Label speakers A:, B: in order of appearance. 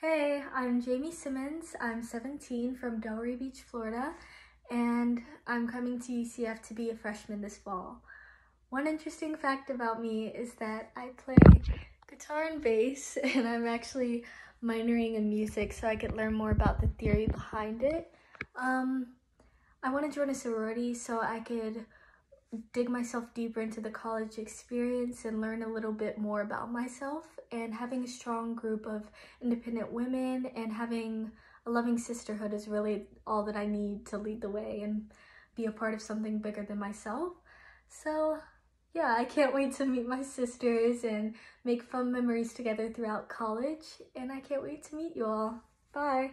A: Hey, I'm Jamie Simmons. I'm 17 from Delray Beach, Florida, and I'm coming to UCF to be a freshman this fall. One interesting fact about me is that I play guitar and bass, and I'm actually minoring in music so I could learn more about the theory behind it. Um, I want to join a sorority so I could dig myself deeper into the college experience and learn a little bit more about myself and having a strong group of independent women and having a loving sisterhood is really all that I need to lead the way and be a part of something bigger than myself. So yeah, I can't wait to meet my sisters and make fun memories together throughout college and I can't wait to meet you all. Bye!